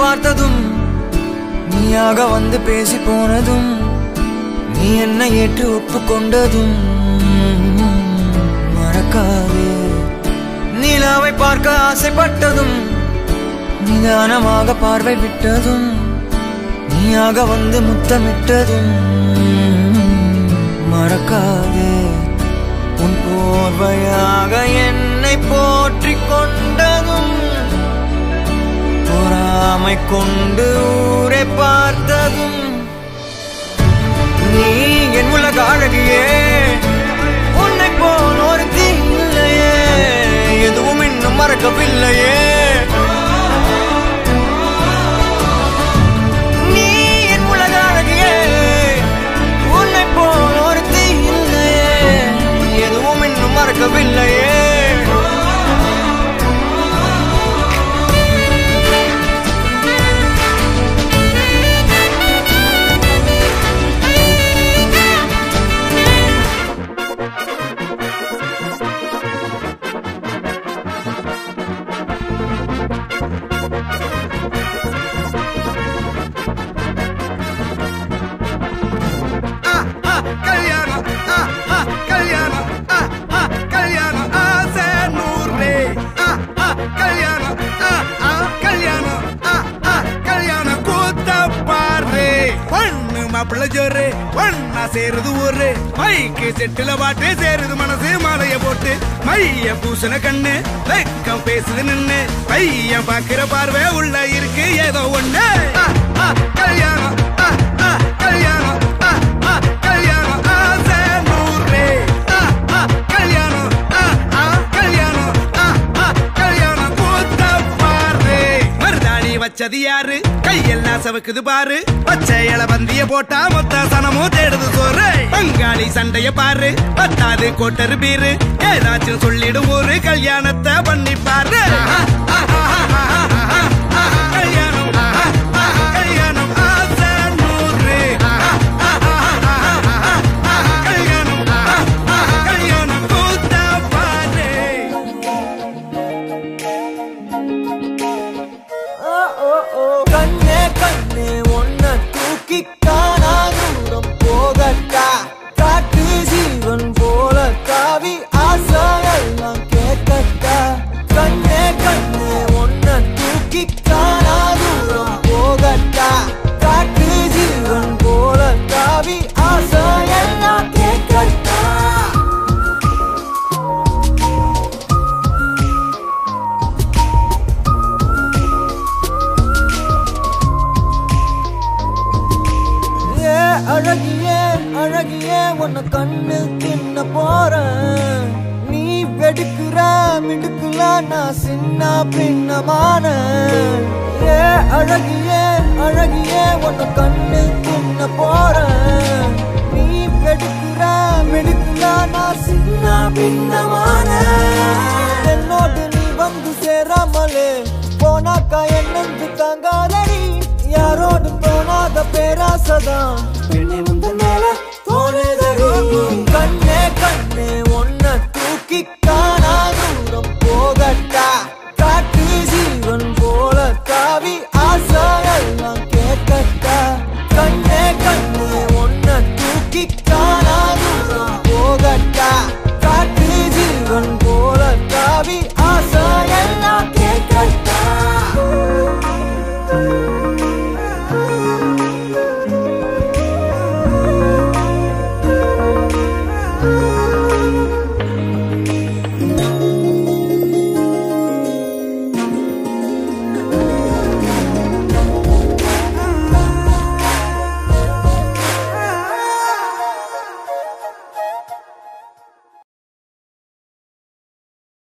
பார்த்ததும் நீயாக வந்து பேசி போனதும் நீ என்னை ஏற்று ஒப்புக்கொண்டதும் மறக்காதே. நிலாவை பார்க்க ஆசைப்பட்டதும் நிதானமாக பார்வை விட்டதும் நீயாக வந்து முத்தமிட்டதும் மறக்காதே. உன் போர்வையாக என்னை போ பொறாமை கொண்டு ஊரை பார்த்ததும் நீ என் உலக அழகியே. உன்னை போல் ஒரு தீ இல்லையே எதுவும் இன்னும் மறக்கவில்லையே. சேருது ஒரு மைக்கு செட்டுல பாட்டு சேருது மனசு மாலைய போட்டு. மைய பூசன கண்ணு வெக்கம் பேசுது நின்னு. பையன் பாக்குற பார்வை உள்ள இருக்கு ஏதோ ஒண்ணு. மருதாணி யாரு? கையெல்லாம் சவுக்குது பாரு. பச்சை இல பந்திய போட்டா மொத்த சனமும் தேடுது சோறு. பங்காளி சண்டைய பாரு. பத்தாது கோட்டரு பீரு. ஏதாச்சும் சொல்லிடும் ஒரு கல்யாணத்தை பண்ணி பாரு அழகியே அழகியே உன்னை கண்ணு தின்ன போறேன். நீ வெடுக்குற மிடுக்குல நான் சின்ன பின்னமான ஏ அழகியே அழகியே உன்னை கண்ணு தின்ன போறேன். நீ வெடுக்குற மிடுக்குல நான் சின்ன பின்னமான என்னோடு நீ வந்து சேராமலே போனாக்கா என்னந்து தாங்காதடி யாரோடு போனாத பேராசதான். பெண்ணை முந்த மேல